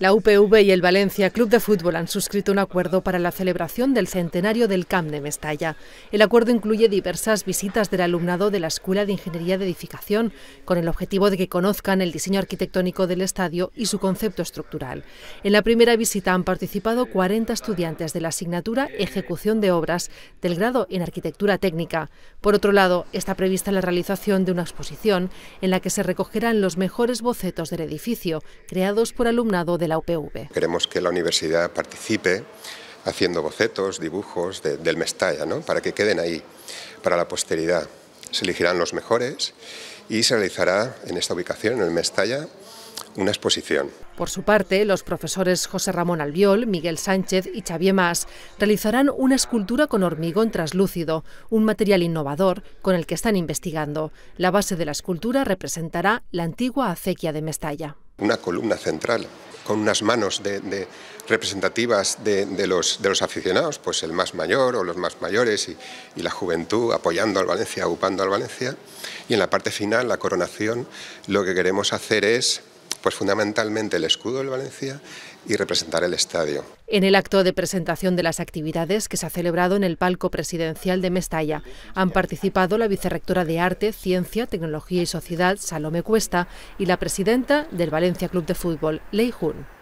La UPV y el Valencia Club de Fútbol han suscrito un acuerdo para la celebración del centenario del Camp de Mestalla. El acuerdo incluye diversas visitas del alumnado de la Escuela de Ingeniería de Edificación, con el objetivo de que conozcan el diseño arquitectónico del estadio y su concepto estructural. En la primera visita han participado 40 estudiantes de la asignatura Ejecución de Obras del grado en Arquitectura Técnica. Por otro lado, está prevista la realización de una exposición en la que se recogerán los mejores bocetos del edificio, creados por alumnado de la UPV. Queremos que la universidad participe haciendo bocetos, dibujos del Mestalla, ¿no? para que queden ahí para la posteridad. Se elegirán los mejores y se realizará en esta ubicación, en el Mestalla, una exposición. Por su parte, los profesores José Ramón Albiol, Miguel Sánchez y Xavier Mas realizarán una escultura con hormigón traslúcido, un material innovador con el que están investigando. La base de la escultura representará la antigua acequia de Mestalla. Una columna central con unas manos de, representativas de, los, aficionados, pues el más mayor o los más mayores y, y, la juventud apoyando al Valencia, ocupando al Valencia. Y en la parte final, la coronación, lo que queremos hacer es pues fundamentalmente el escudo del Valencia y representar el estadio. En el acto de presentación de las actividades que se ha celebrado en el palco presidencial de Mestalla han participado la vicerrectora de Arte, Ciencia, Tecnología y Sociedad, Salome Cuesta, y la presidenta del Valencia Club de Fútbol, Lei Jun.